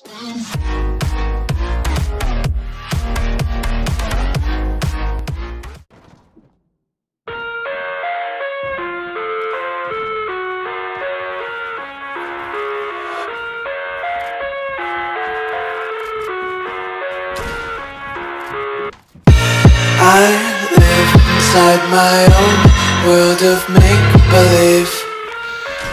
I live inside my own world of make-believe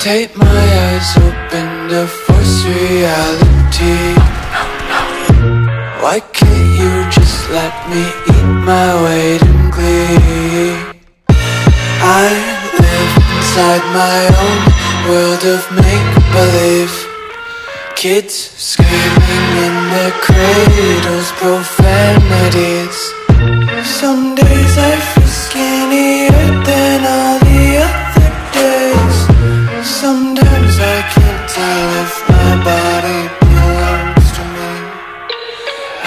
Take my eyes open to force reality let me eat my weight in glee? I live inside my own world of make-believe Kids screaming in their cradles, profanities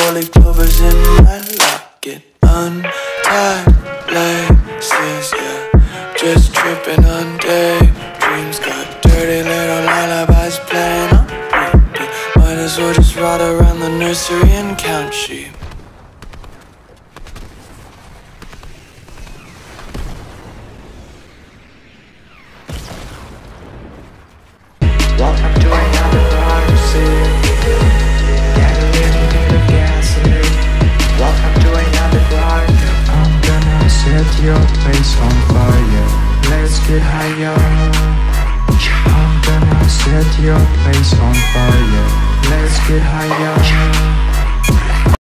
four-leaf clovers in my locket. Untied laces, yeah. Just tripping on daydreams. Got dirty little lullabies playing on repeat. Might as well just ride around the nursery and count sheep. Set your place on fire. Let's get higher.